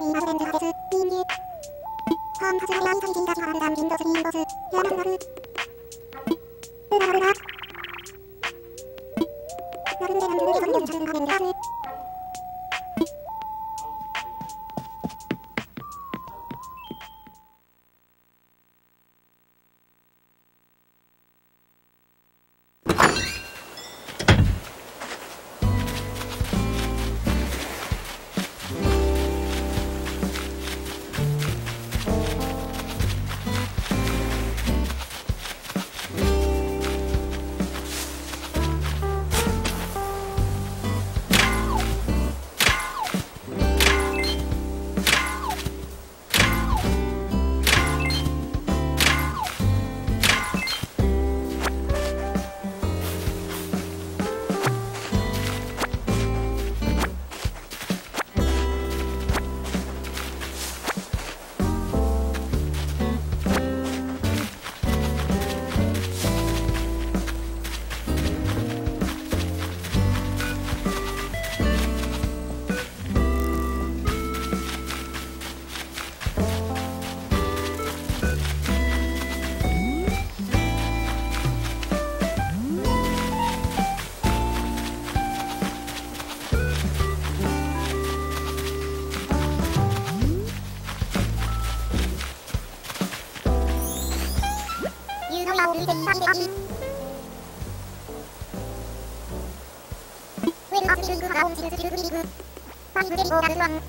のに謎連続 Thank you.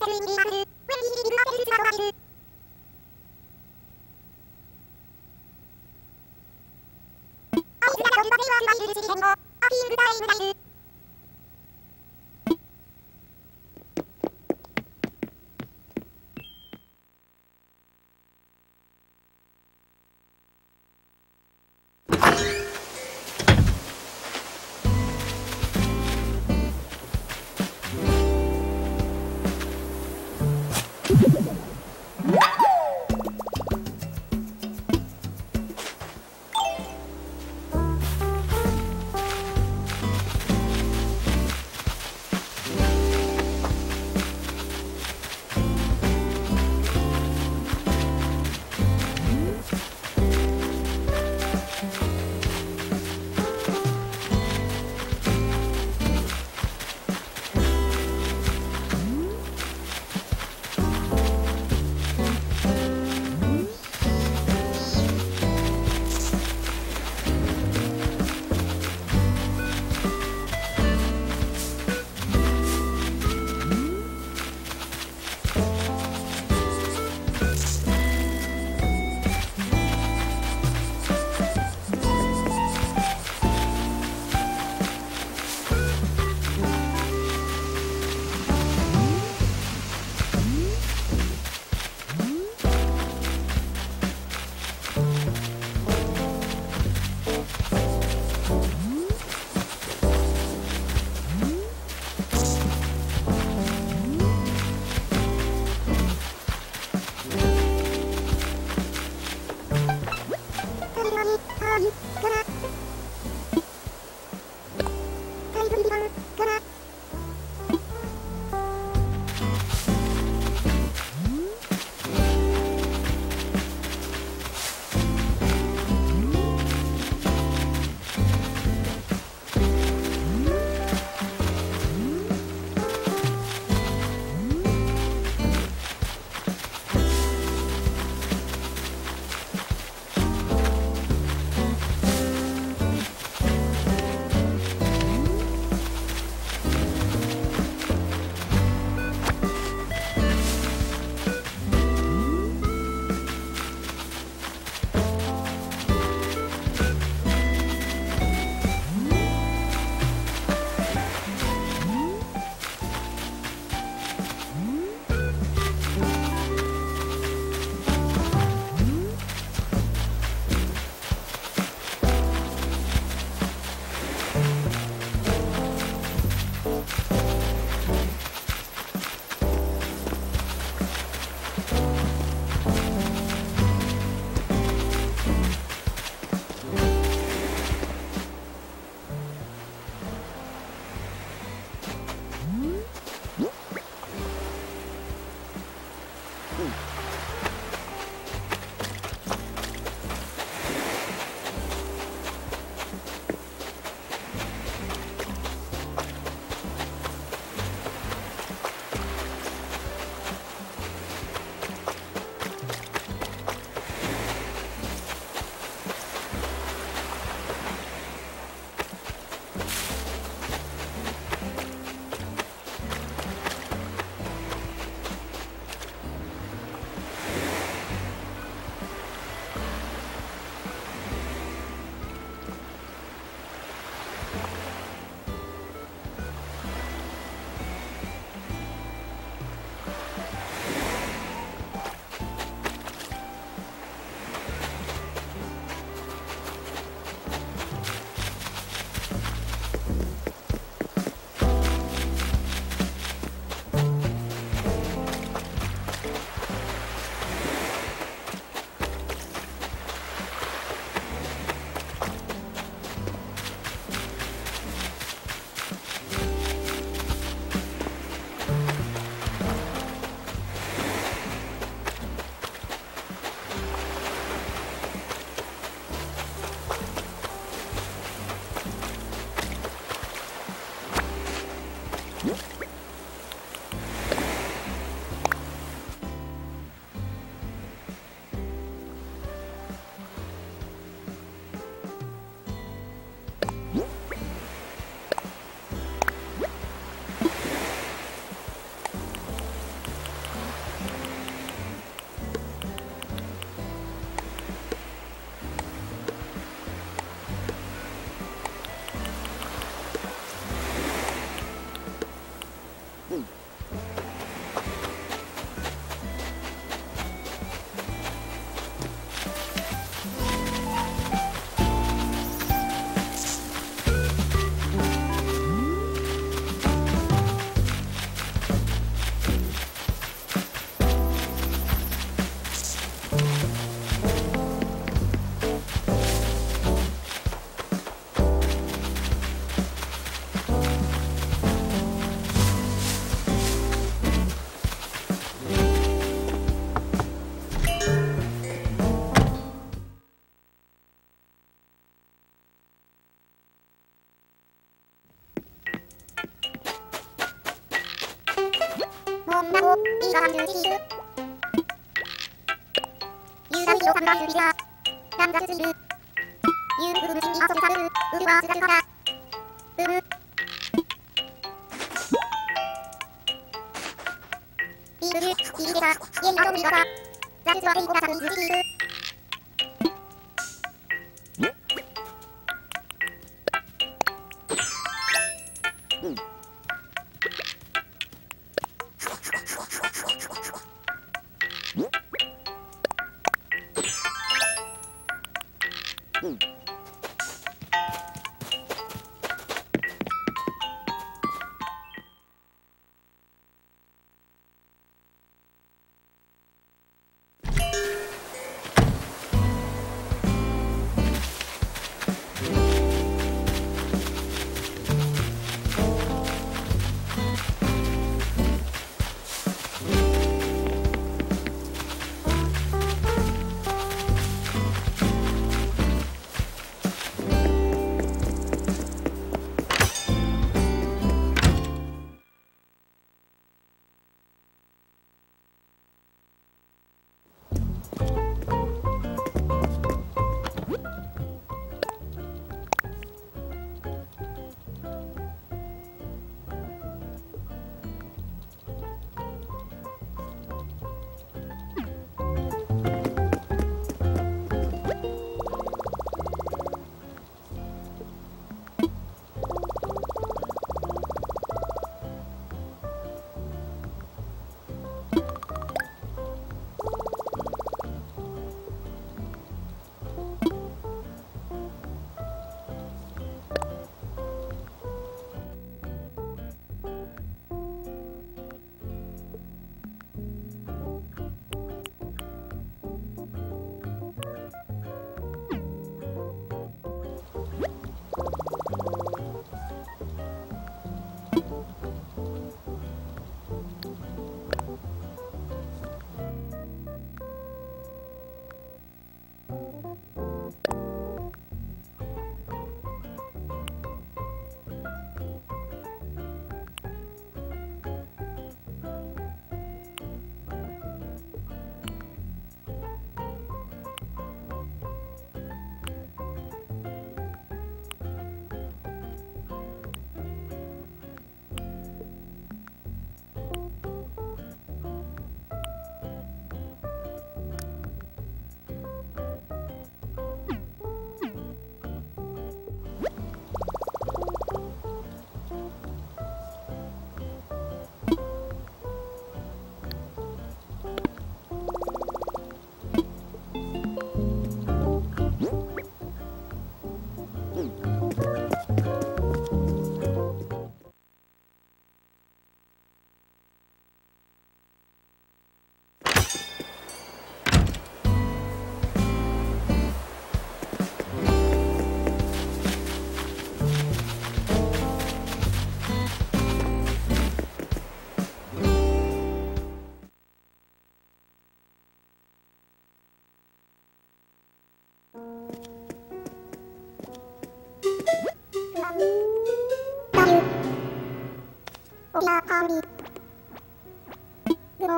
アピングタイムライブ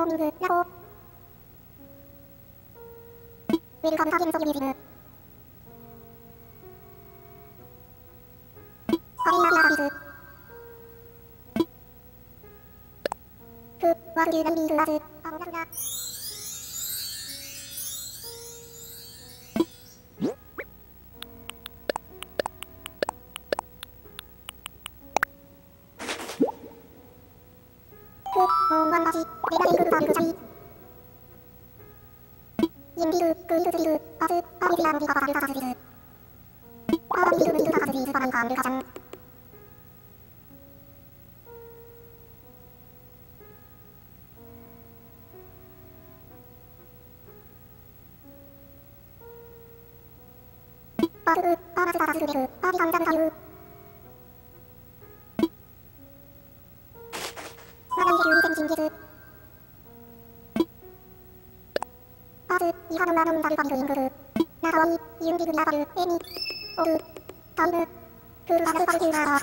ーミングラボウェルカムタゲントミュージムアリーナリアサービスフワールユーランディールアズアモナフラアーバスタタスルベルアービカンダルカユマダンジルーテンジンジズアーツイハドマドンダルパビルイングルナハワイユンビグリアバルエニオルタイムフルハルパルキューラー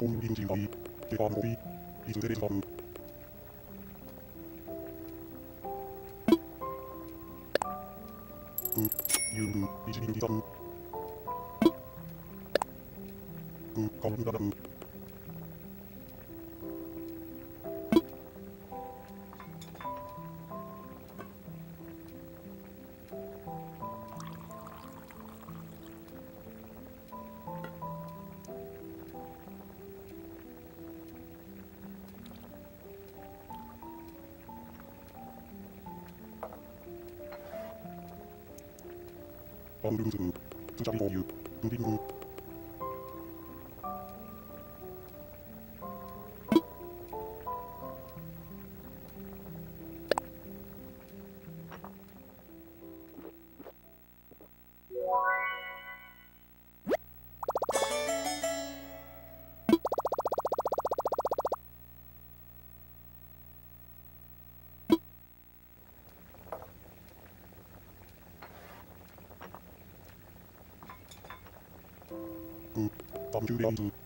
bone into deep, deep on the beat, he's a bit of. 어르그, 두장공유, 두빙구, opportunity to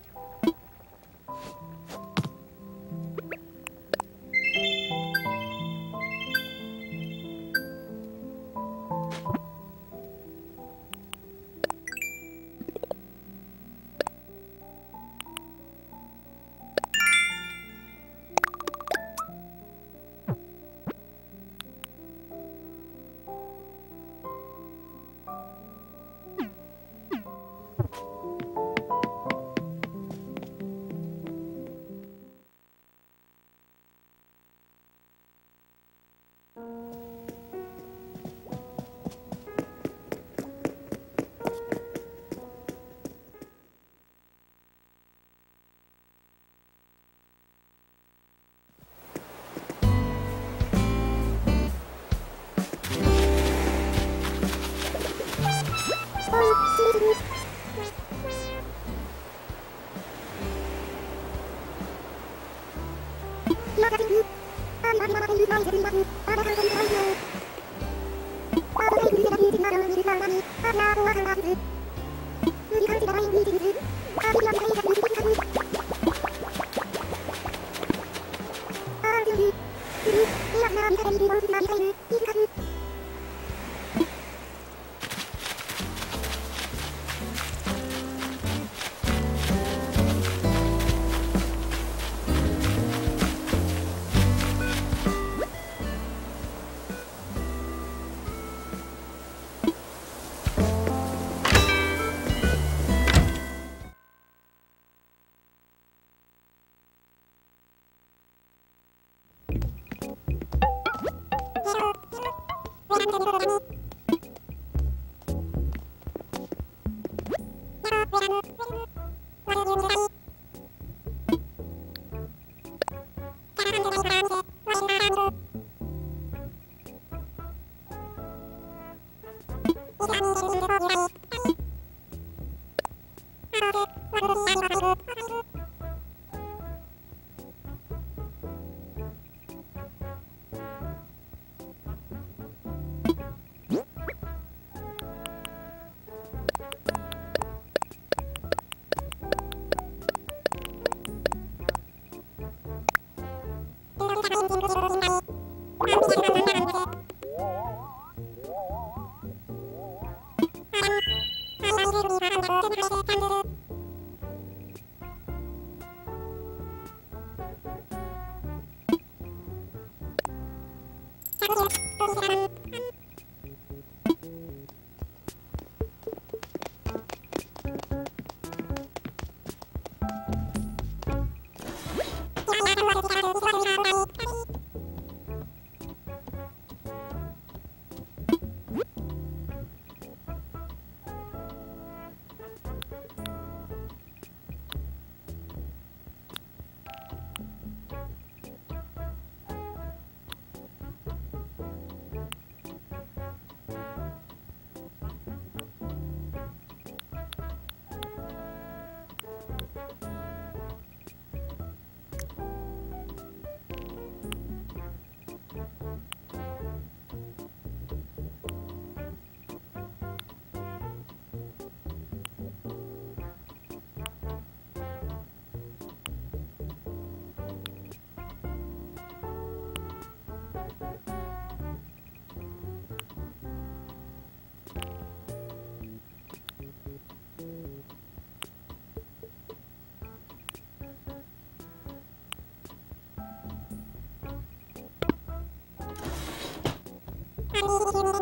Thank you.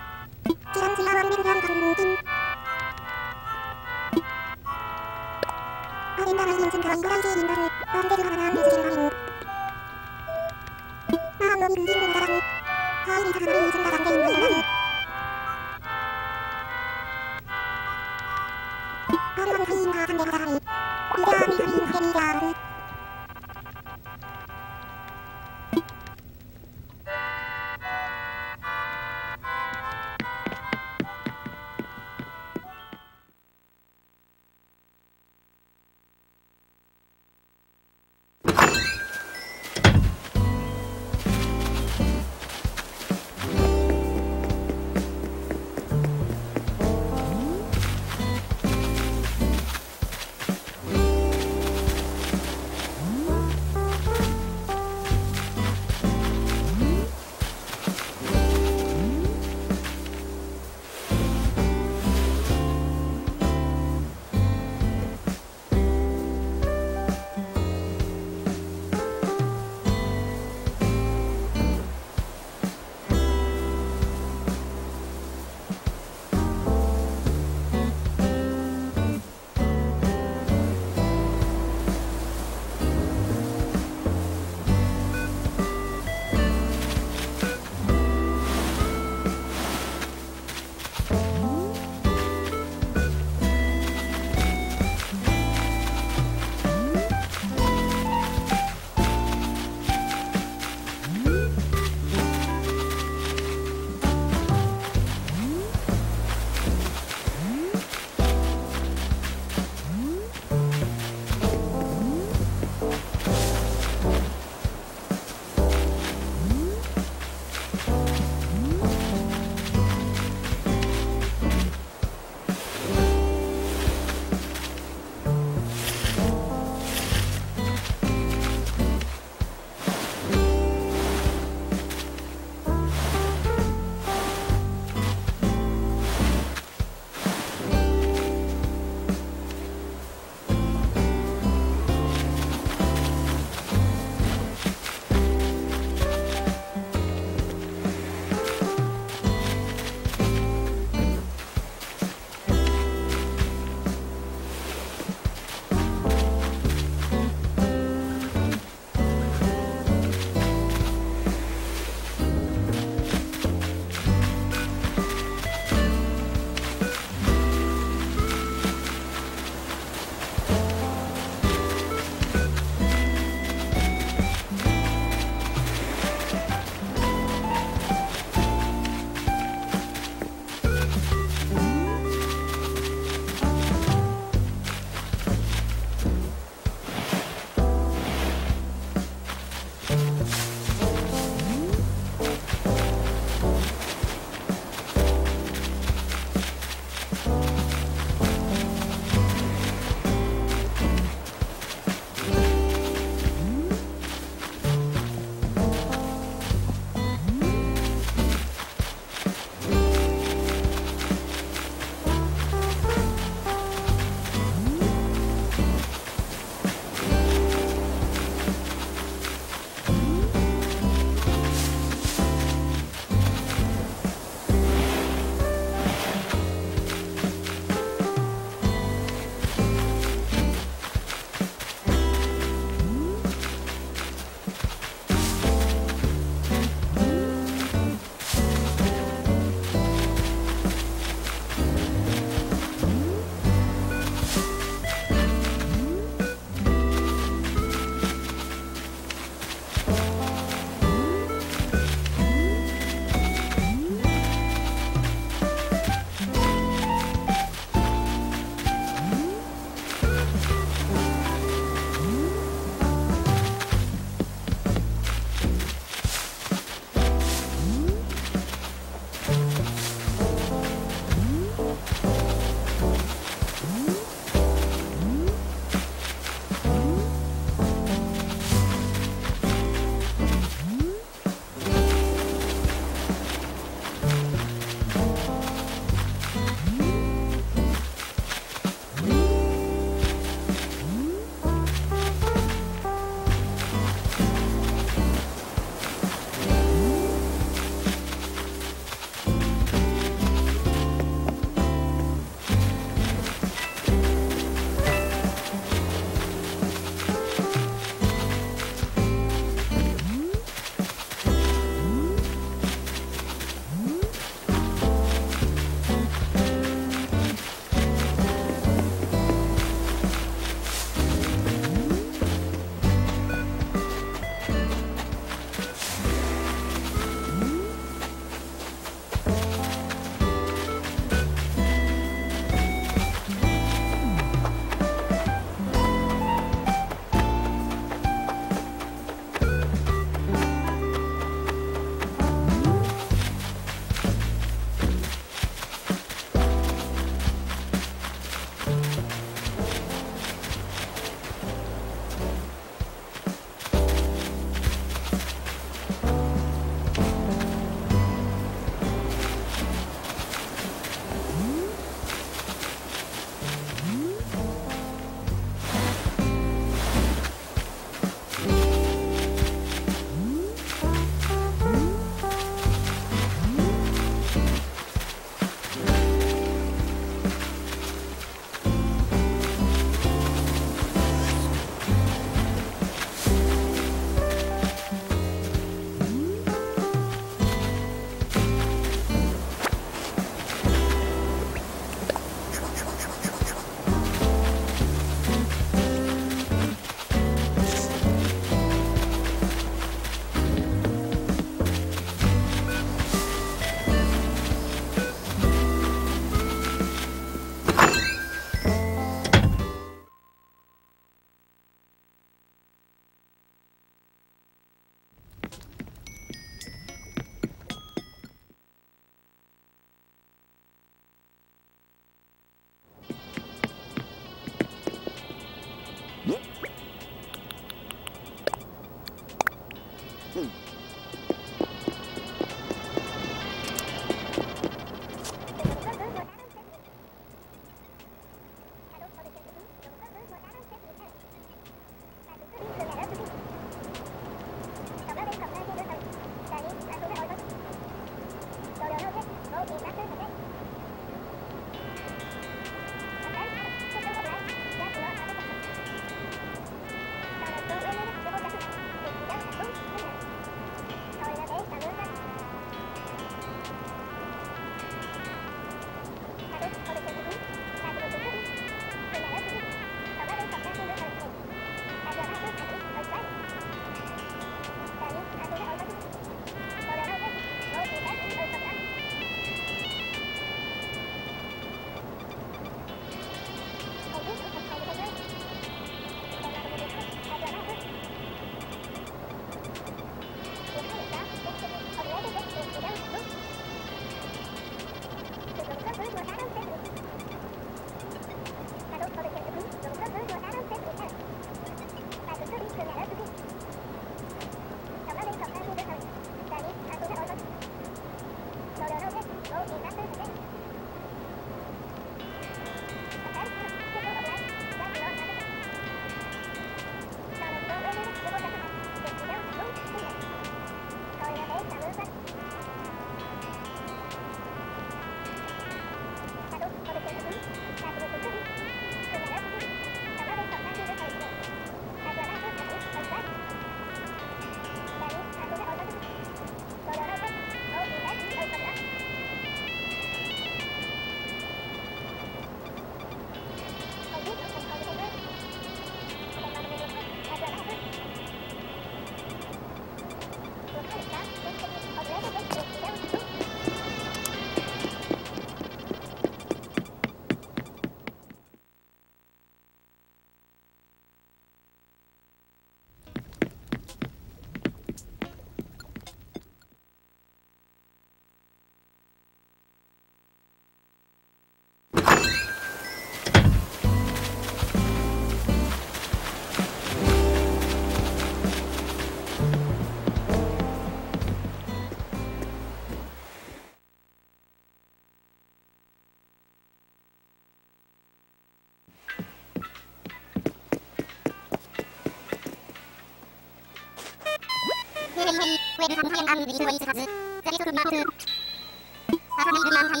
アンビリトイズハズ。ゼリトクマト。アカミルマンハイ。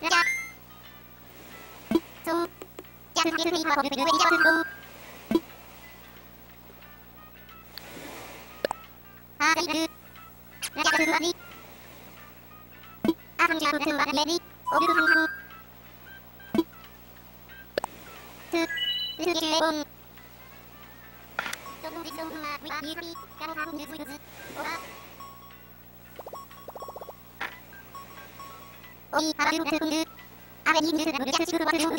ラジャ。そう。ジャズハゲルミマホブブエリジャ。ール。ラジャ。アンジャリ。オンハン。エオン。おい、はらゆるくる。あれにぬるぬるやすしくわるよる。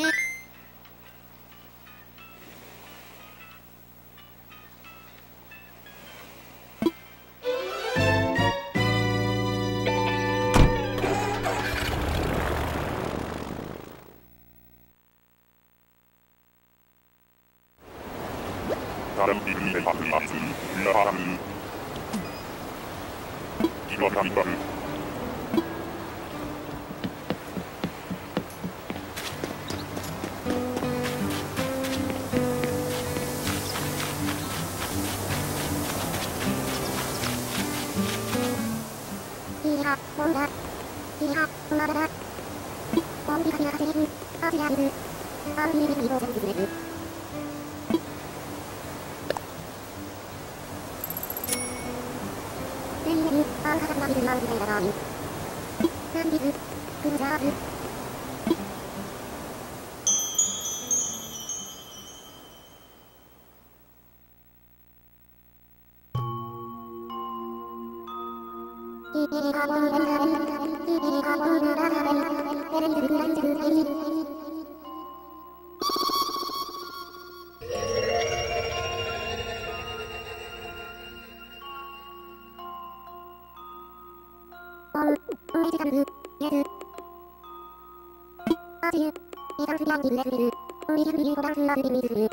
に売れする。オリジルビーダンスはビビミズル。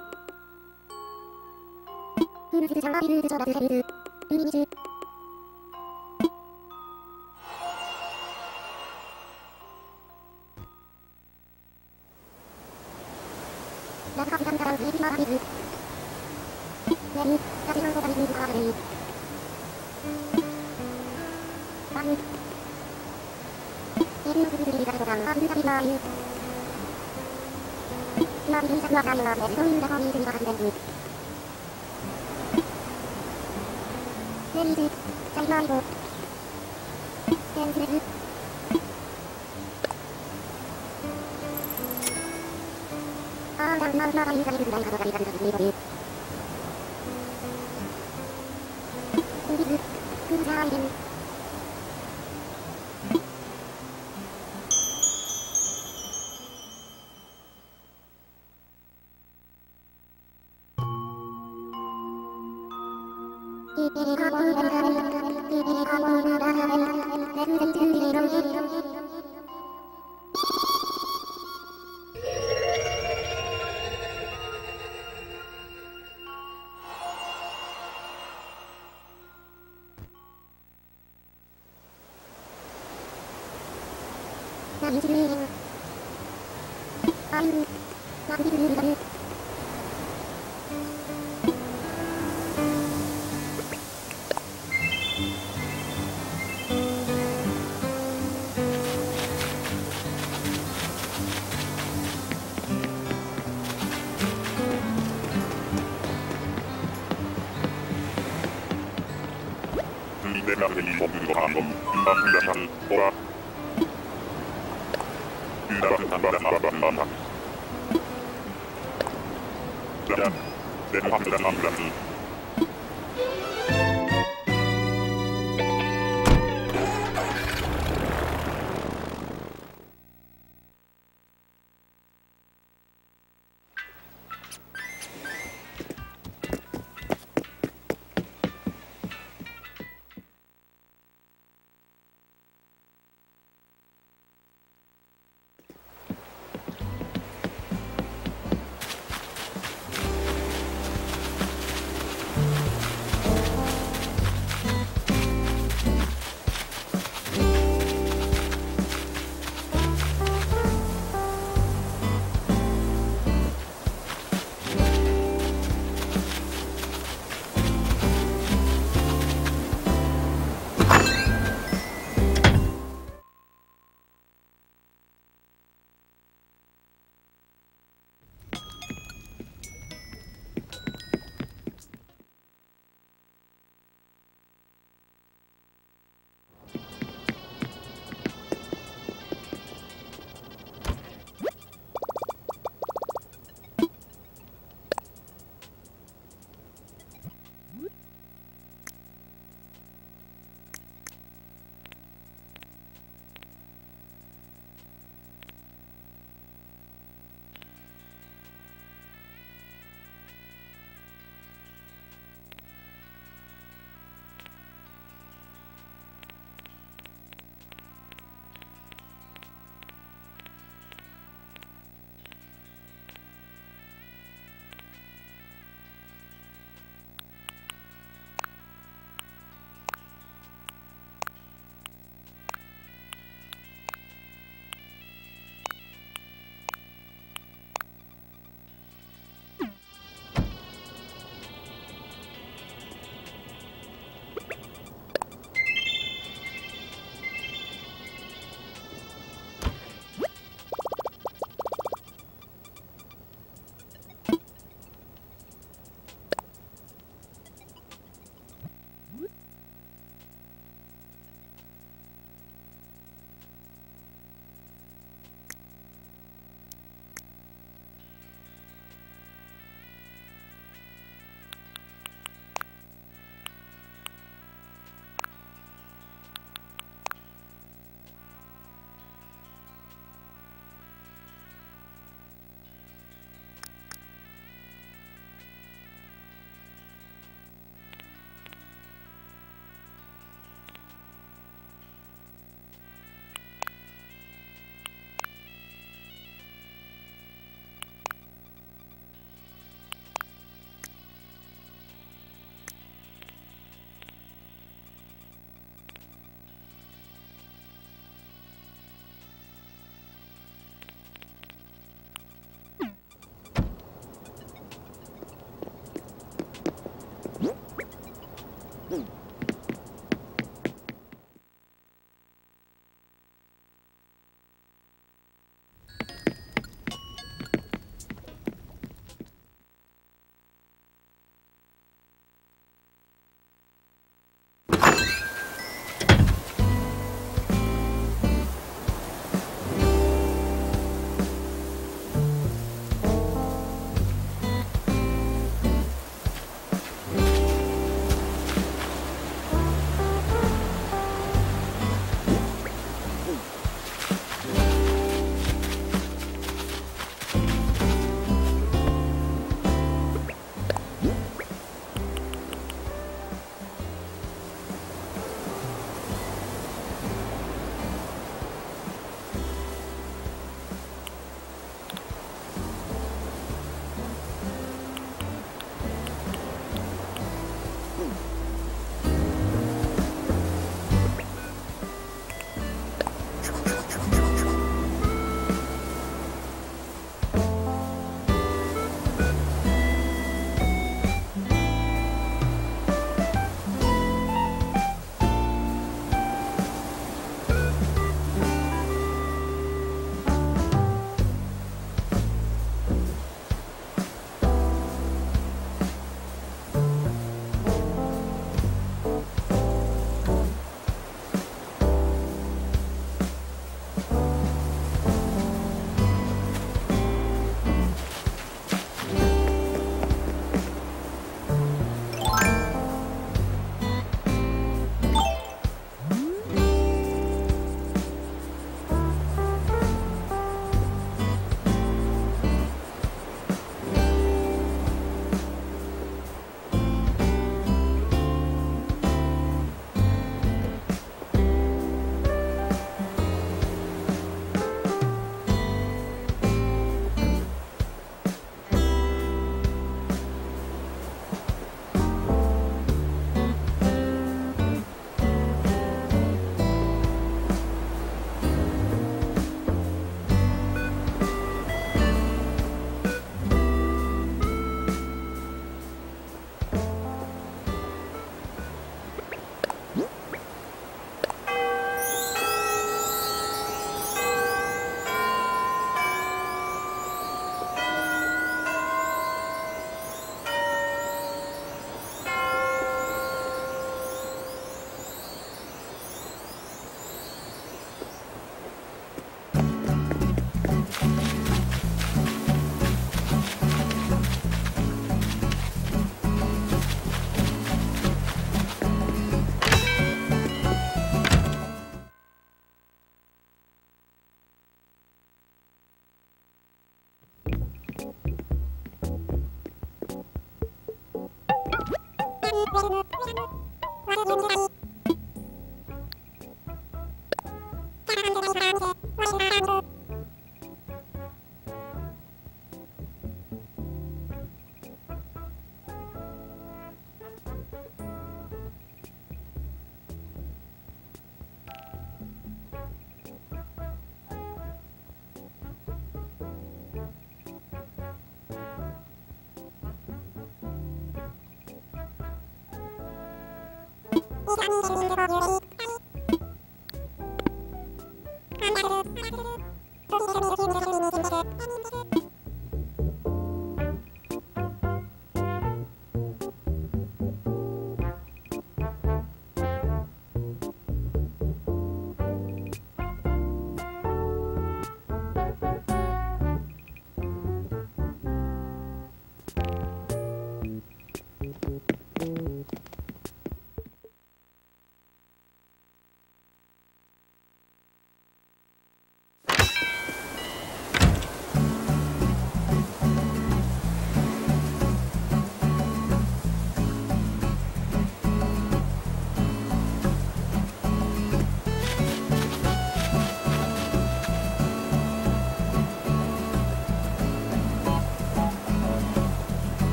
フルスジャマビューズジョダヘズ。ないか engineering. I'm not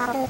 ハブ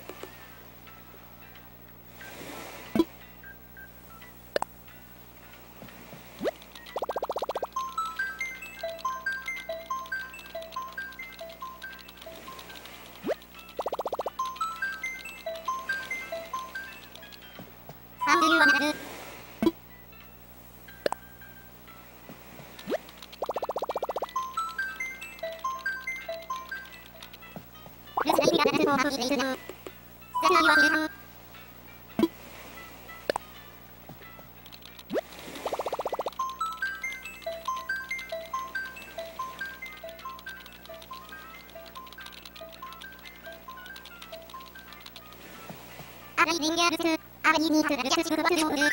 ラダルフォーハウスレイズナー。ザナイワフルハン。アライリンギャルス。アライニーハルラルジャスシクワルモール。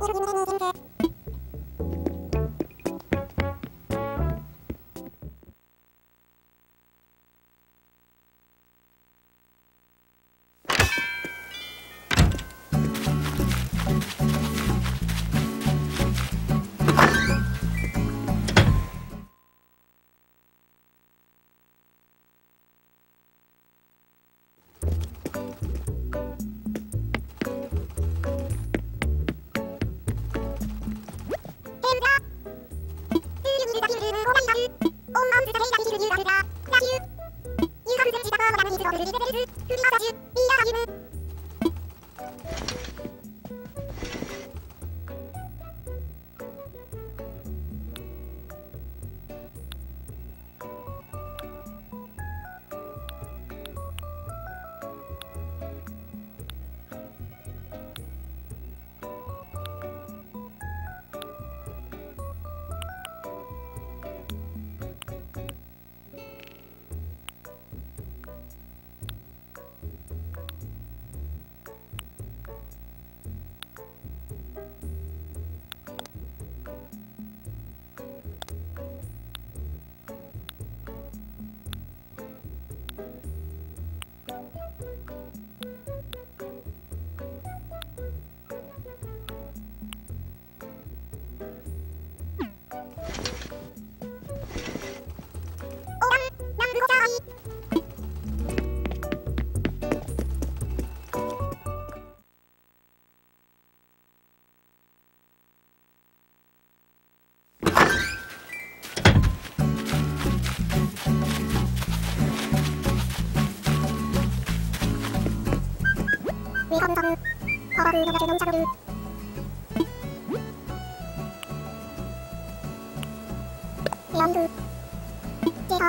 なるほど。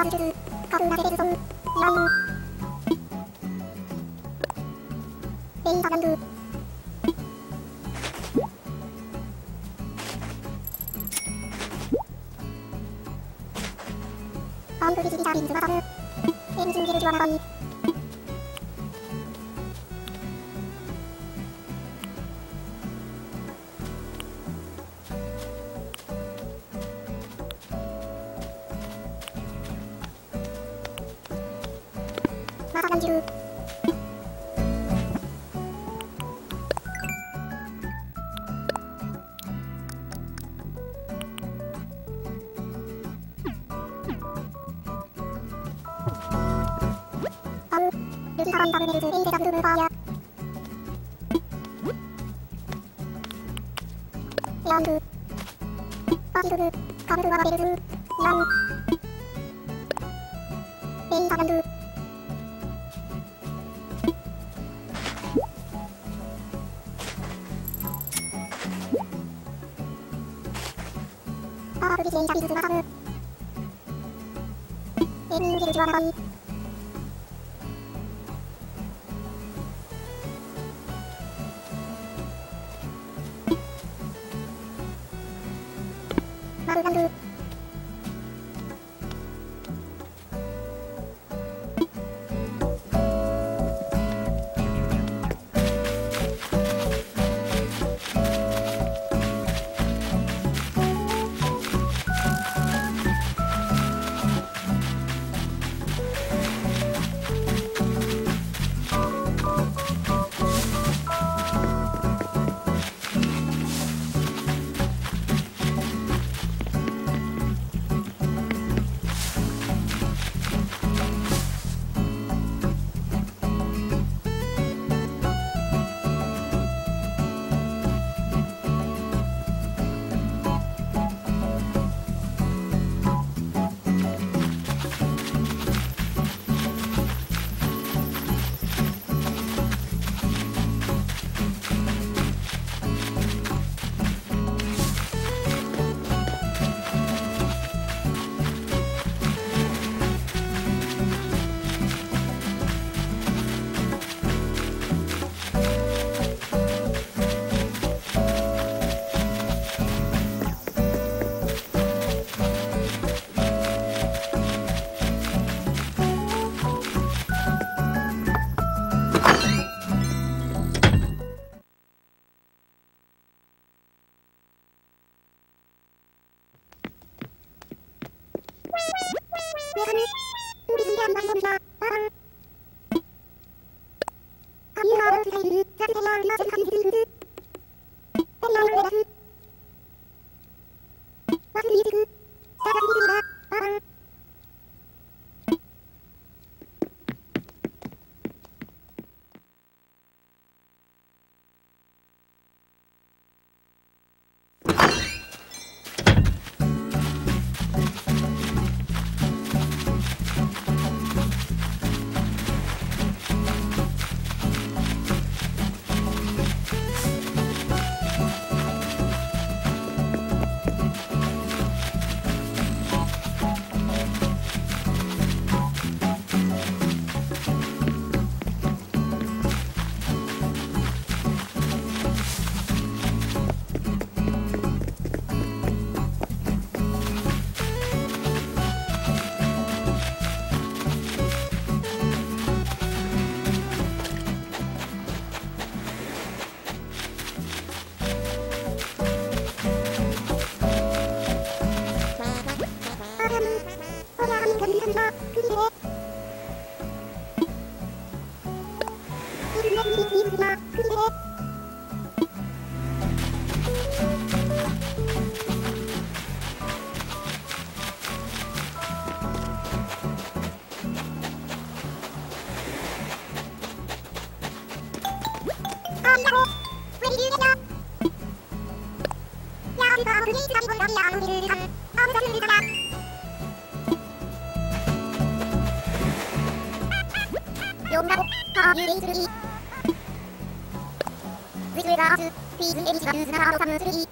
ーベルズ、カブラベ。ズエリシバーズナーボサムス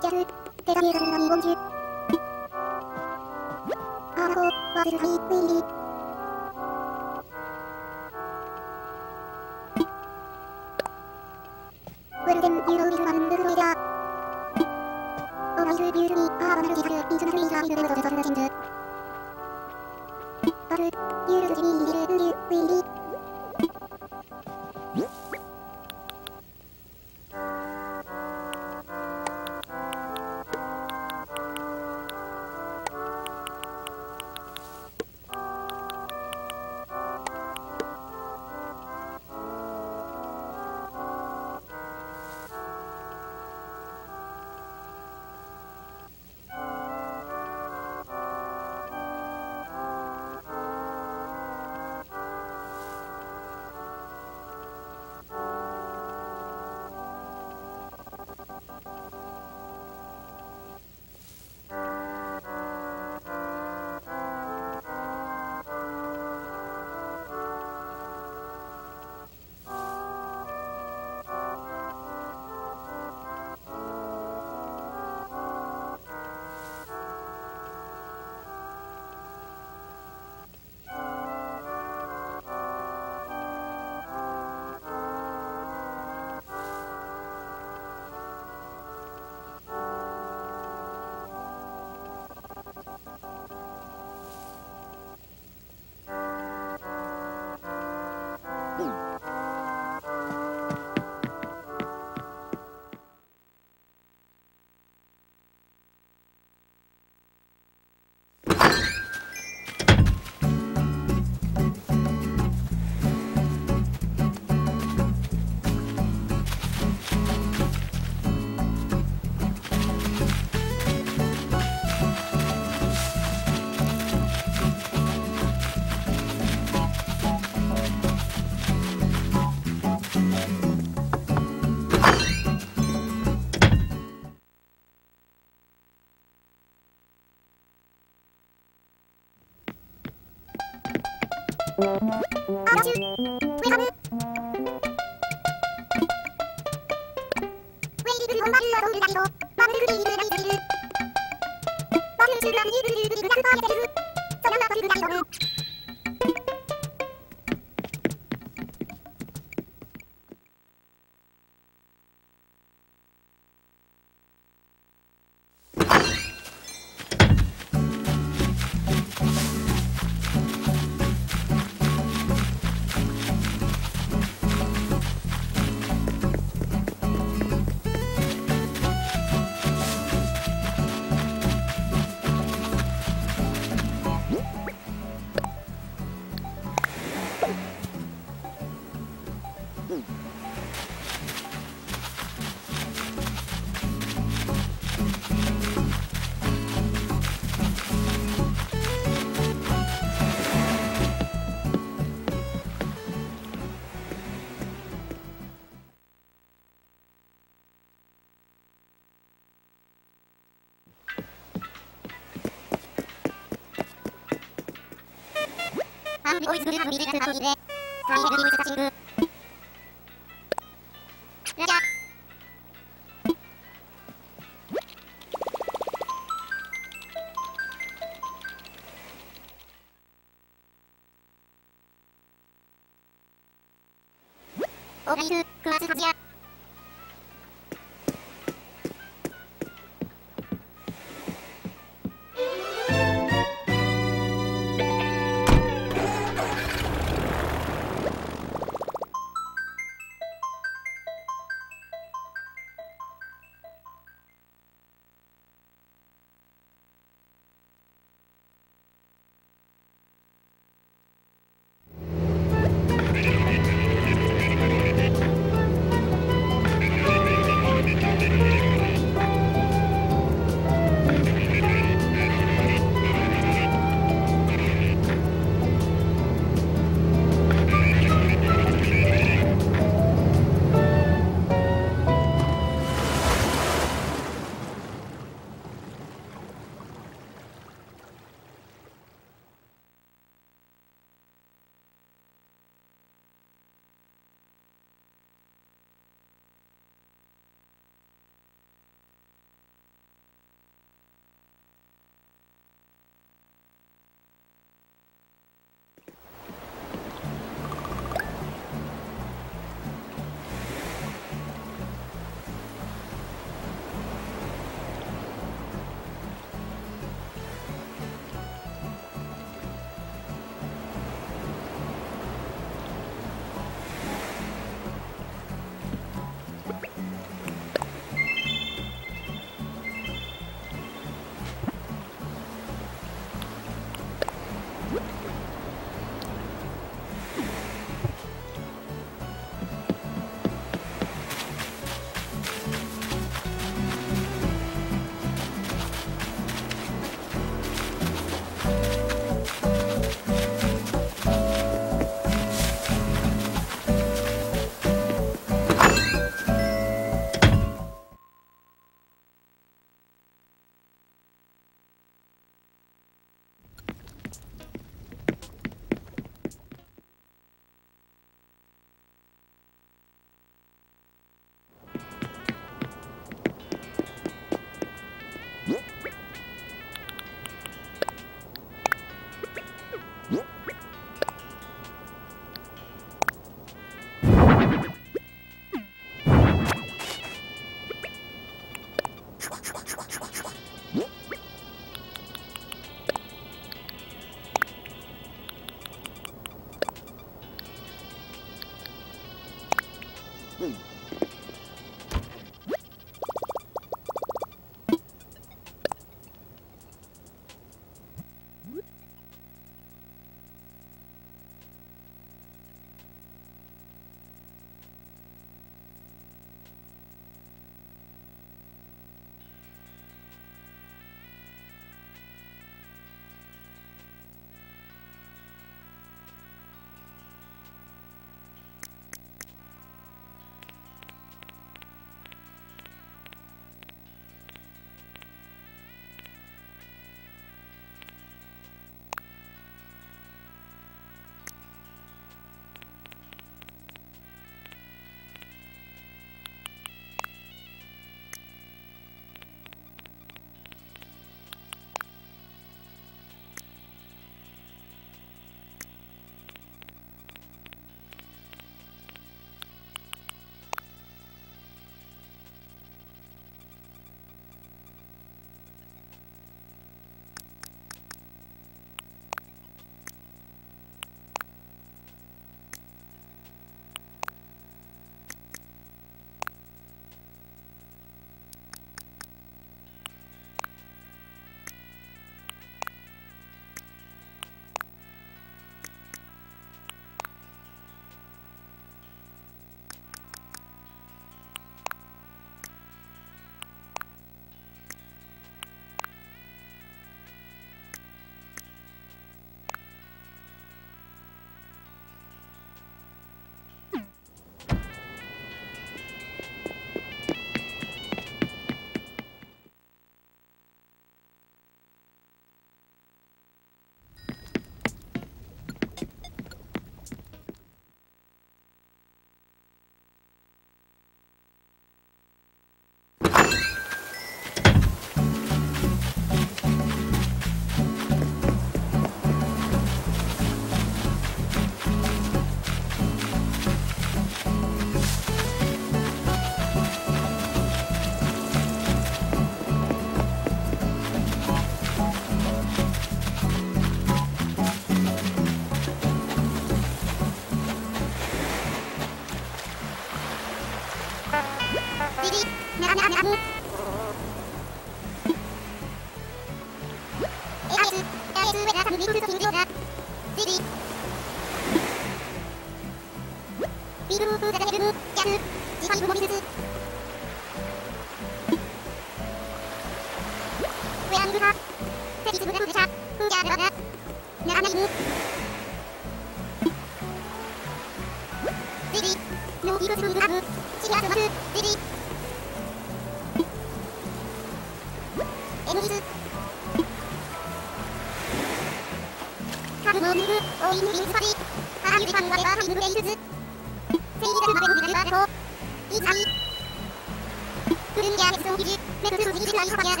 ウギ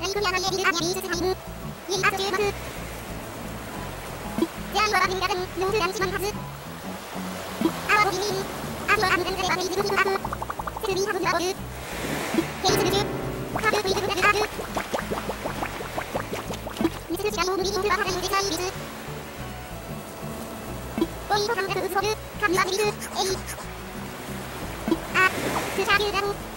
ブイクヤナイエビルアニリースハイムイーアス中国ジャイワラビンガデンヌーズランシマンハズアワゴビニーアジワアンデンゼレバビジブヒブアブスリーハブラボルケイズルジュハブブイブルダジアブミスルシガイモムビリンズワハレンデザイビズボインボハンデルウズボルカミワビルエイあスシャビューダム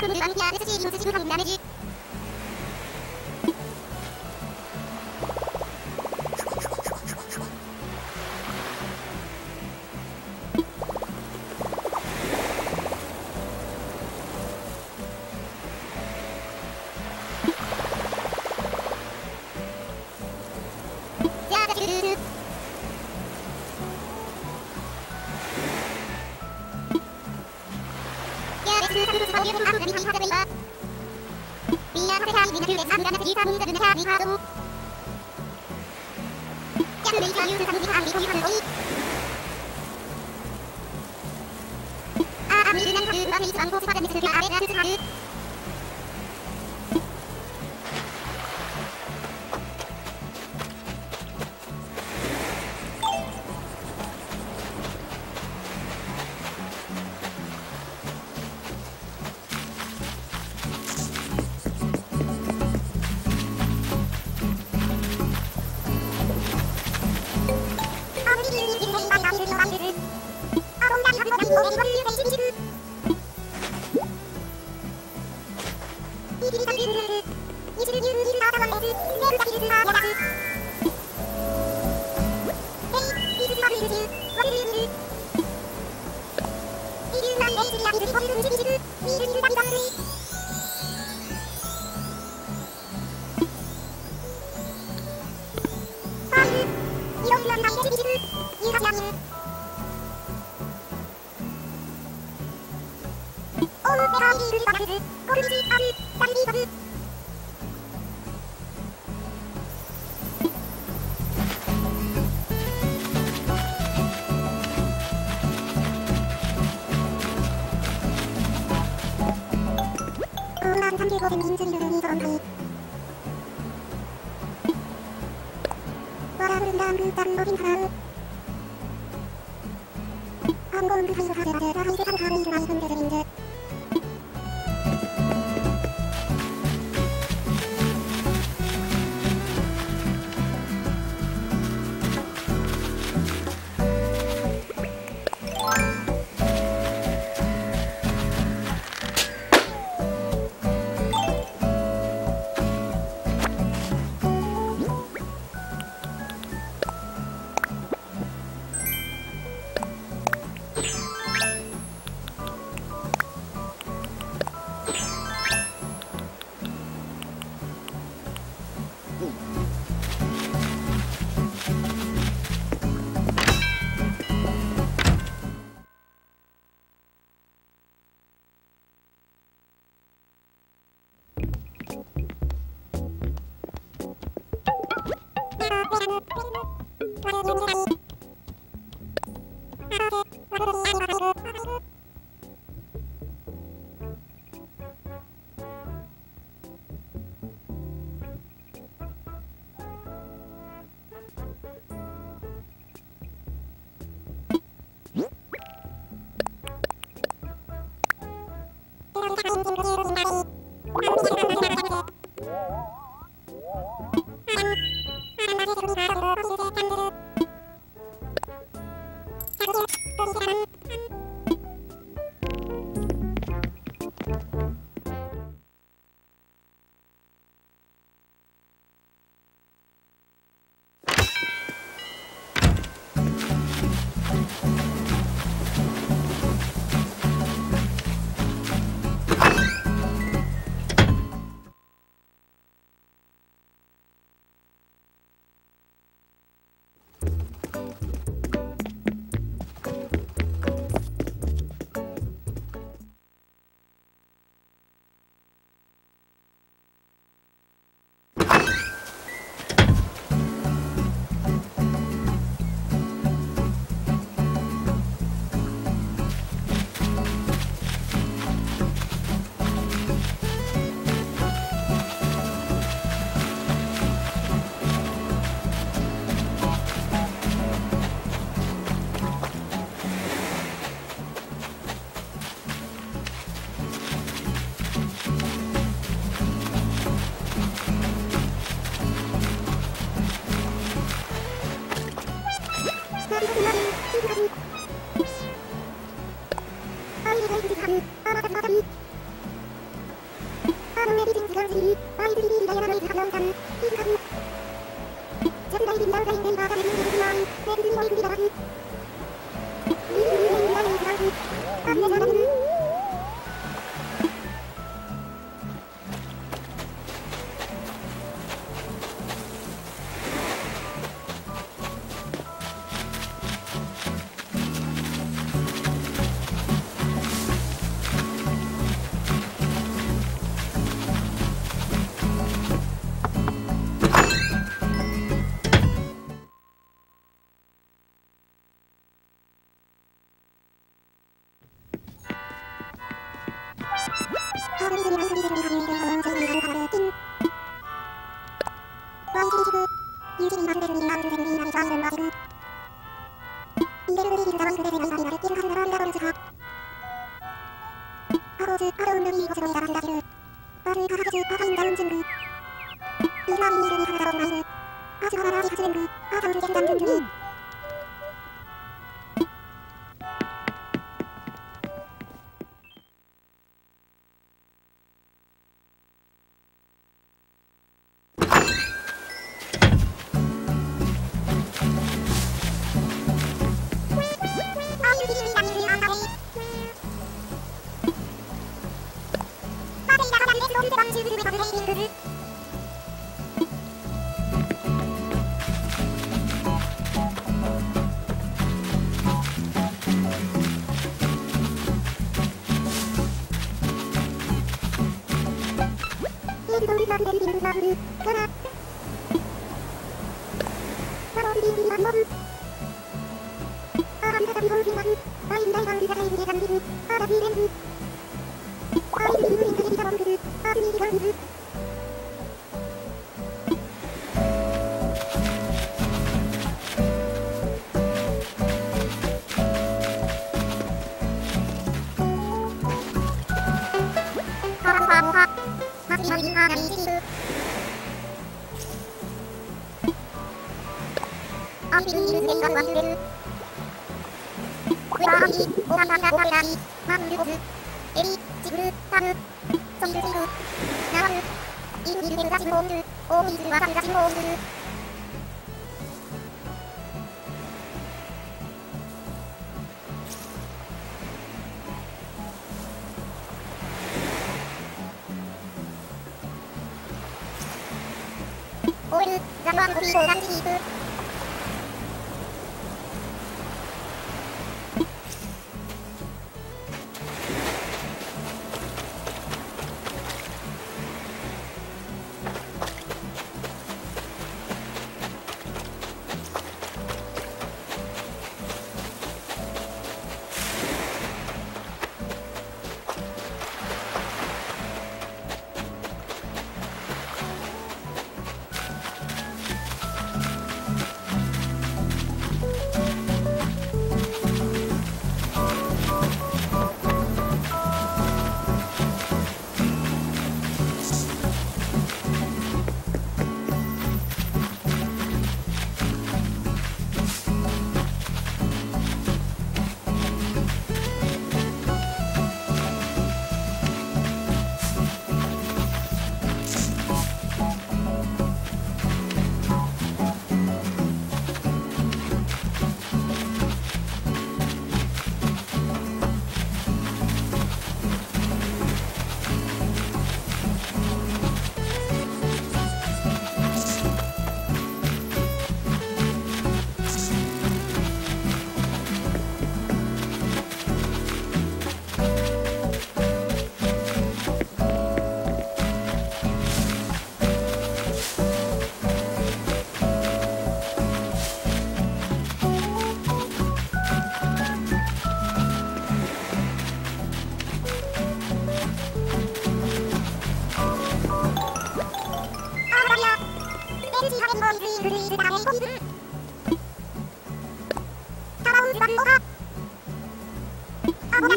すいません。Facebook, Twitter,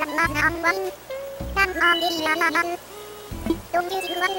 កម្មណាអំវិញកម្មអំវិញ្ញាណទុំជាជីវិត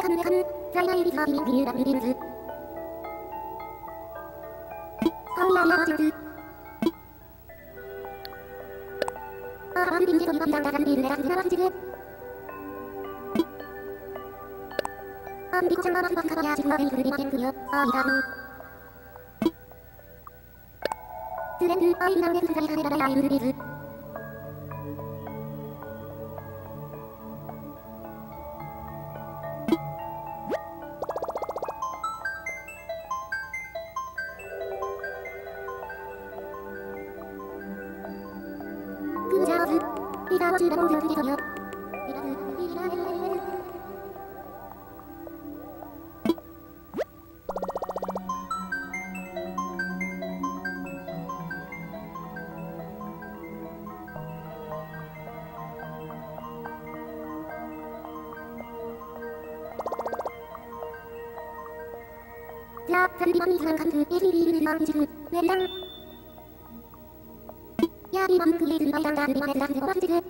カムメカム、在来リザービンビューラブビルズ。カウンラリアーチューズ。アーバンビンジェトリバビランダザンビルレラズナラスジグ。アンビコちゃんはマスマスカバヤーチューアベイフルリマテンクリオ、アーリガーン。スレング、アイルナンデスザリハレララヤイルビズ。ジービールルマンジズ、メルダン。ヤービーマンクリエイズバイダンダーズビマネズラズ